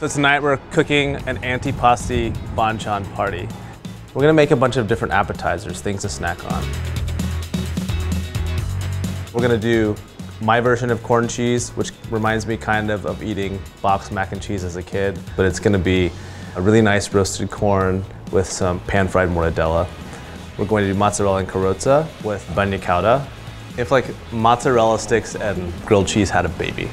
So tonight we're cooking an antipasti banchan party. We're gonna make a bunch of different appetizers, things to snack on. We're gonna do my version of corn cheese, which reminds me kind of of eating boxed mac and cheese as a kid, but it's gonna be a really nice roasted corn with some pan-fried mortadella. We're going to do mozzarella and carrozza with bagna cauda. If like mozzarella sticks and grilled cheese had a baby.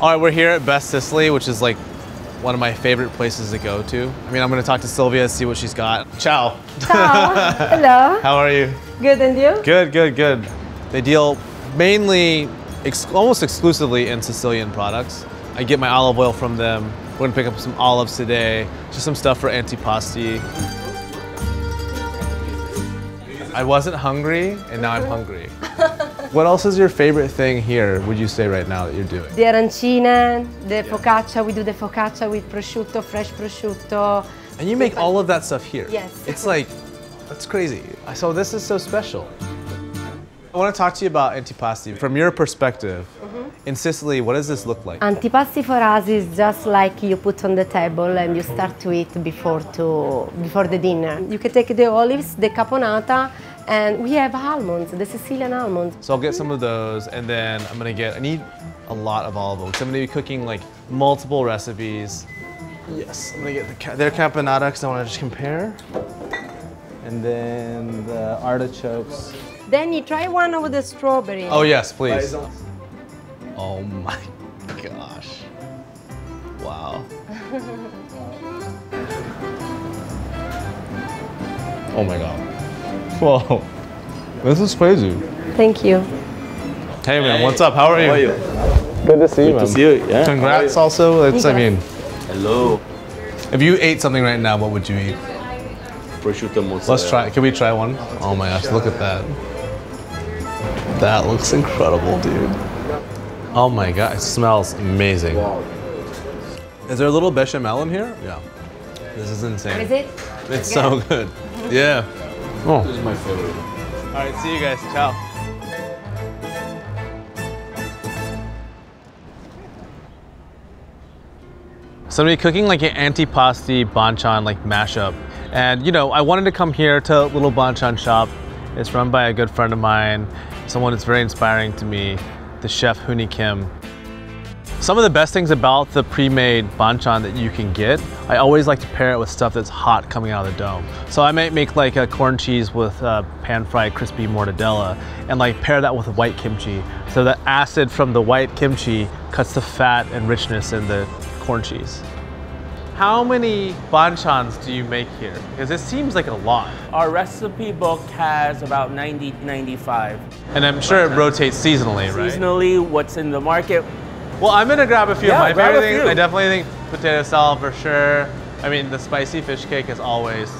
All right, we're here at Best Sicily, which is like one of my favorite places to go to. I mean, I'm gonna talk to Sylvia, see what she's got. Ciao. Ciao. Hello. How are you? Good, and you? Good, good, good. They deal mainly, ex almost exclusively in Sicilian products. I get my olive oil from them. We're gonna pick up some olives today, just some stuff for antipasti. I wasn't hungry, and now I'm mm-hmm. hungry. What else is your favorite thing here, would you say right now that you're doing? The arancine, the focaccia, we do the focaccia with prosciutto, fresh prosciutto. And you make all of that stuff here? Yes. It's like, that's crazy. So this is so special. I want to talk to you about antipasti. From your perspective, mm-hmm. in Sicily, what does this look like? Antipasti for us is just like you put on the table and you start to eat before to before the dinner. You can take the olives, the caponata, and we have almonds, the Sicilian almonds. So I'll get some of those, and then I'm gonna get, I need a lot of olive oil, because I'm gonna be cooking like multiple recipes. Yes, I'm gonna get the, ca- their caponata, because I wanna just compare. And then the artichokes. Then you try one of the strawberry. Oh yes, please. Oh my gosh. Wow. oh my god. Whoa. This is crazy. Thank you. Hey man, what's up? How are you? How are you? Good to see you, Good man. to see you. Yeah. Congrats also. It's I mean, Hello. if you ate something right now, what would you eat? Prosciutto mozzarella. Let's try. Can we try one? Oh my gosh, look at that. That looks incredible, dude. Oh my god, it smells amazing. Is there a little bechamel in here? Yeah. This is insane. What is it? It's so good. Yeah. Oh. This is my favorite. All right, see you guys. Ciao. So I'm gonna be cooking like an antipasti banchan like mashup. And you know, I wanted to come here to Little Banchan Shop. It's run by a good friend of mine, someone that's very inspiring to me, the chef Hooni Kim. Some of the best things about the pre-made banchan that you can get, I always like to pair it with stuff that's hot coming out of the dome. So I might make like a corn cheese with uh, pan-fried crispy mortadella and like pair that with white kimchi. So the acid from the white kimchi cuts the fat and richness in the corn cheese. How many banchans do you make here? Because it seems like a lot. Our recipe book has about 90, 95. And I'm sure it rotates seasonally, right? Seasonally, what's in the market. Well, I'm gonna grab a few Yeah, of my grab favorite a things. few. I definitely think potato salad for sure. I mean, the spicy fish cake is always.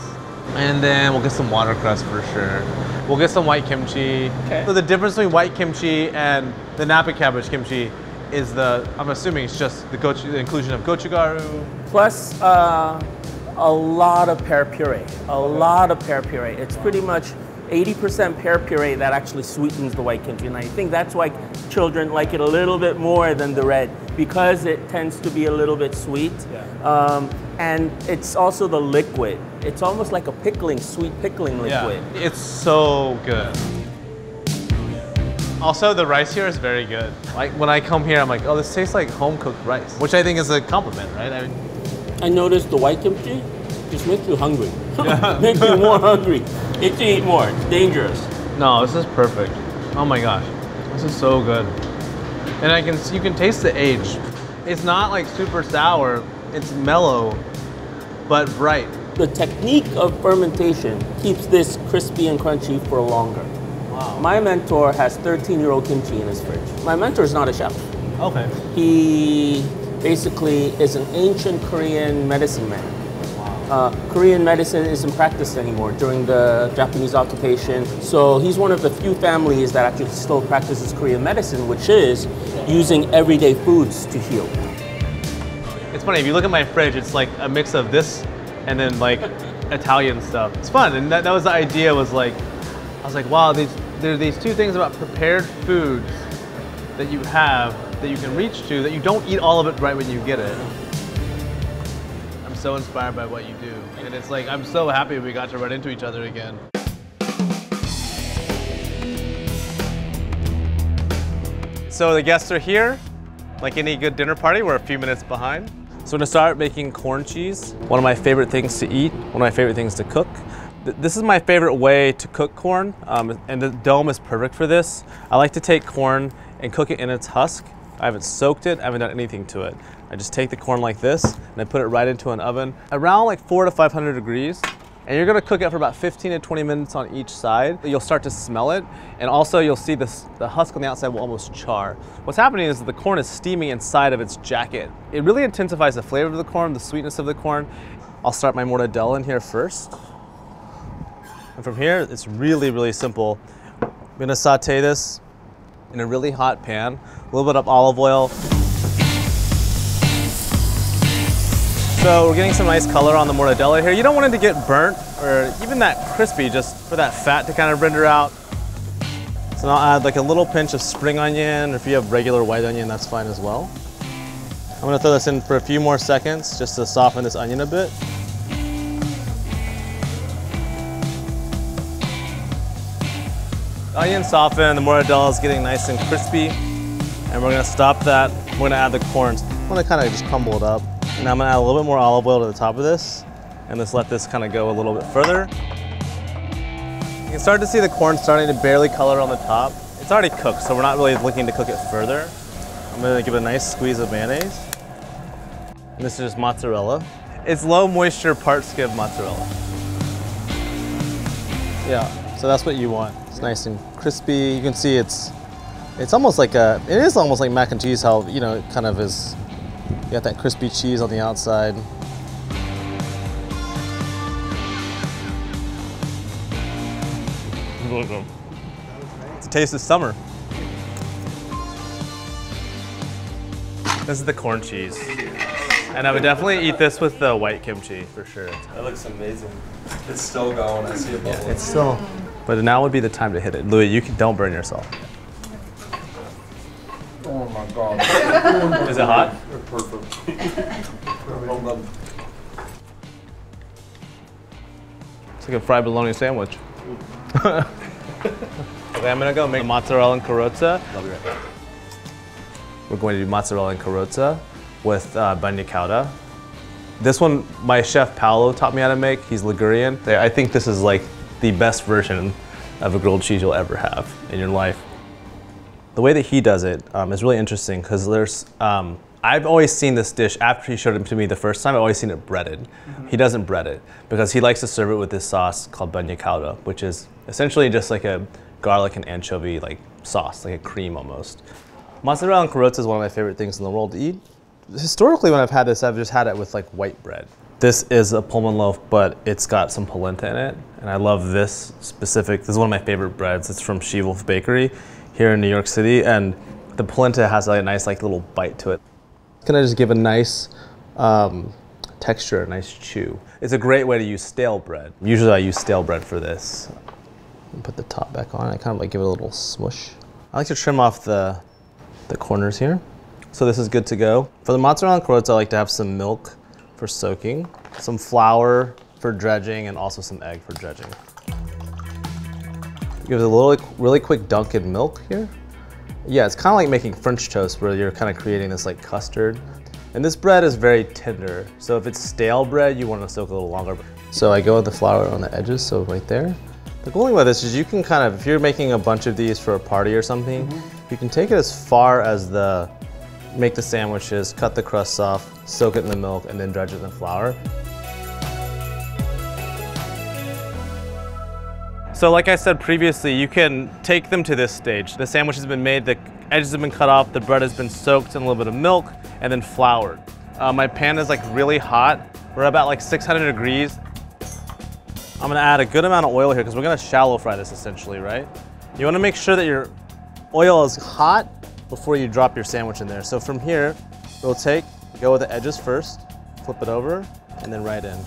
And then we'll get some watercress for sure. We'll get some white kimchi. Okay. So the difference between white kimchi and the napa cabbage kimchi is the, I'm assuming it's just the, gochu, the inclusion of gochugaru. Plus uh, a lot of pear puree. A lot of pear puree. It's pretty much 80% pear puree that actually sweetens the white kimchi. And I think that's why children like it a little bit more than the red because it tends to be a little bit sweet. Um, and it's also the liquid. It's almost like a pickling, sweet pickling liquid. Yeah, it's so good. Also, the rice here is very good. Like when I come here, I'm like, oh, this tastes like home cooked rice, which I think is a compliment, right? I mean, I noticed the white kimchi just makes you hungry. makes you more hungry. You can eat more. It's dangerous. No, this is perfect. Oh my gosh, this is so good. And I can you can taste the age. It's not like super sour. It's mellow, but bright. The technique of fermentation keeps this crispy and crunchy for longer. Wow. My mentor has 13-year-old kimchi in his fridge. My mentor is not a chef. Okay. He basically is an ancient Korean medicine man. Uh, Korean medicine isn't practiced anymore during the Japanese occupation. So he's one of the few families that actually still practices Korean medicine, which is using everyday foods to heal. It's funny, if you look at my fridge, it's like a mix of this and then like Italian stuff. It's fun, and that, that was the idea was like, I was like, wow, these, there are these two things about prepared foods that you have that you can reach to that you don't eat all of it right when you get it. I'm so inspired by what you do. And it's like, I'm so happy we got to run into each other again. So the guests are here. Like any good dinner party, we're a few minutes behind. So I'm gonna start making corn cheese. One of my favorite things to eat, one of my favorite things to cook. Th- This is my favorite way to cook corn, um, and the dome is perfect for this. I like to take corn and cook it in its husk. I haven't soaked it, I haven't done anything to it. I just take the corn like this, and I put it right into an oven around like four to 500 degrees. And you're gonna cook it for about 15 to 20 minutes on each side. You'll start to smell it, and also you'll see this, the husk on the outside will almost char. What's happening is the corn is steaming inside of its jacket. It really intensifies the flavor of the corn, the sweetness of the corn. I'll start my mortadella in here first. And from here, it's really, really simple. I'm gonna saute this in a really hot pan, a little bit of olive oil, So we're getting some nice color on the mortadella here. You don't want it to get burnt or even that crispy, just for that fat to kind of render out. So now I'll add like a little pinch of spring onion, or if you have regular white onion, that's fine as well. I'm gonna throw this in for a few more seconds just to soften this onion a bit. Onion softened, the mortadella is getting nice and crispy. And we're gonna stop that. We're gonna add the corn. I'm gonna kind of just crumble it up. And I'm gonna add a little bit more olive oil to the top of this. And just let this kind of go a little bit further. You can start to see the corn starting to barely color on the top. It's already cooked, so we're not really looking to cook it further. I'm gonna give it a nice squeeze of mayonnaise. And this is just mozzarella. It's low moisture part skim mozzarella. Yeah, so that's what you want. It's nice and crispy. You can see it's it's almost like a it is almost like mac and cheese how you know it kind of is you got that crispy cheese on the outside. It's a taste of summer. This is the corn cheese. And I would definitely eat this with the white kimchi for sure. That looks amazing. It's still going. I see a bubble. It's still, but now would be the time to hit it. Louis, you can, don't burn yourself. oh my god. Is it hot? Perfect. It's like a fried bologna sandwich. okay, I'm gonna go make mozzarella and carrozza. Right. We're going to do mozzarella and carrozza with uh, bagna cauda. This one, my chef Paolo taught me how to make. He's Ligurian. I think this is like the best version of a grilled cheese you'll ever have in your life. The way that he does it um, is really interesting because there's, um, I've always seen this dish after he showed it to me the first time, I've always seen it breaded. He doesn't bread it because he likes to serve it with this sauce called bagna cauda, which is essentially just like a garlic and anchovy like sauce, like a cream almost. Mozzarella and carrozza is one of my favorite things in the world to eat. Historically, when I've had this, I've just had it with like white bread. This is a Pullman loaf, but it's got some polenta in it, and I love this specific. This is one of my favorite breads. It's from She Wolf Bakery here in New York City, and the polenta has like a nice like little bite to it. It's gonna just give a nice um, texture, a nice chew. It's a great way to use stale bread. Usually, I use stale bread for this. Put the top back on. I kind of like give it a little smush. I like to trim off the the corners here. So this is good to go. For the mozzarella and carrozza, I like to have some milk for soaking, some flour for dredging, and also some egg for dredging. Give it a little, really quick dunk in milk here. Yeah, it's kind of like making French toast where you're kind of creating this like custard. And this bread is very tender. So if it's stale bread, you want to soak a little longer. So I go with the flour on the edges, so right there. The cool thing about this is you can kind of, if you're making a bunch of these for a party or something, mm-hmm. you can take it as far as the, make the sandwiches, cut the crusts off, soak it in the milk, and then dredge it in the flour. So like I said previously, you can take them to this stage. The sandwich has been made, the edges have been cut off, the bread has been soaked in a little bit of milk, and then floured. Uh, my pan is like really hot. We're about like 600 degrees. I'm gonna add a good amount of oil here because we're gonna shallow fry this essentially, right? You wanna make sure that your oil is hot before you drop your sandwich in there. So from here, we'll take, go with the edges first, flip it over, and then right in.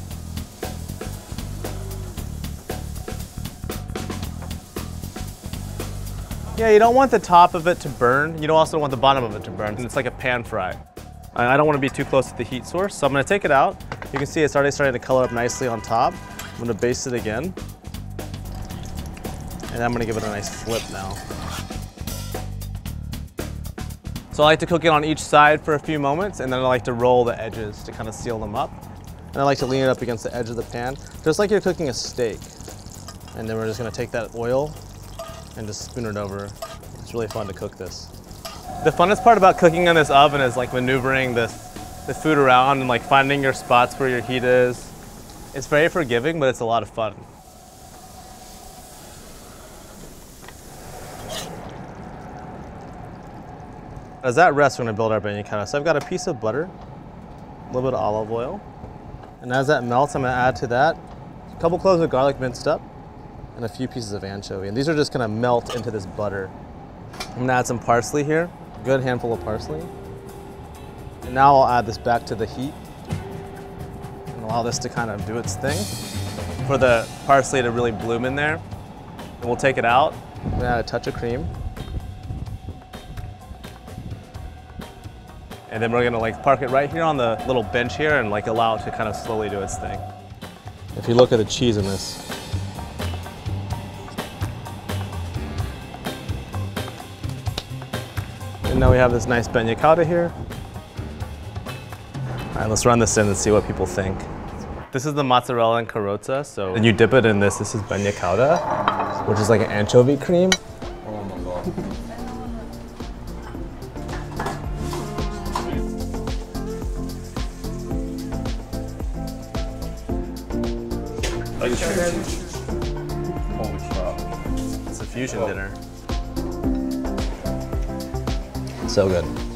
Yeah, you don't want the top of it to burn. You don't also want the bottom of it to burn. It's like a pan fry. I don't want to be too close to the heat source, so I'm gonna take it out. You can see it's already starting to color up nicely on top. I'm gonna baste it again. And I'm gonna give it a nice flip now. So I like to cook it on each side for a few moments, and then I like to roll the edges to kind of seal them up. And I like to lean it up against the edge of the pan, just like you're cooking a steak. And then we're just gonna take that oil and just spoon it over. It's really fun to cook this. The funnest part about cooking in this oven is like maneuvering this, the food around and like finding your spots where your heat is. It's very forgiving, but it's a lot of fun. As that rests, we're gonna build our cauda. So I've got a piece of butter, a little bit of olive oil, and as that melts, I'm gonna add to that a couple cloves of garlic minced up, and a few pieces of anchovy. And these are just gonna melt into this butter. I'm gonna add some parsley here, a good handful of parsley. And now I'll add this back to the heat and allow this to kind of do its thing for the parsley to really bloom in there. And we'll take it out. I'm gonna add a touch of cream. And then we're gonna like park it right here on the little bench here and like allow it to kind of slowly do its thing. If you look at the cheese in this, And now we have this nice bagna cauda here. All right, let's run this in and see what people think. This is the mozzarella and carrozza, so and you dip it in this. This is bagna cauda, which is like an anchovy cream. Like Holy crap. It's a fusion dinner. So good.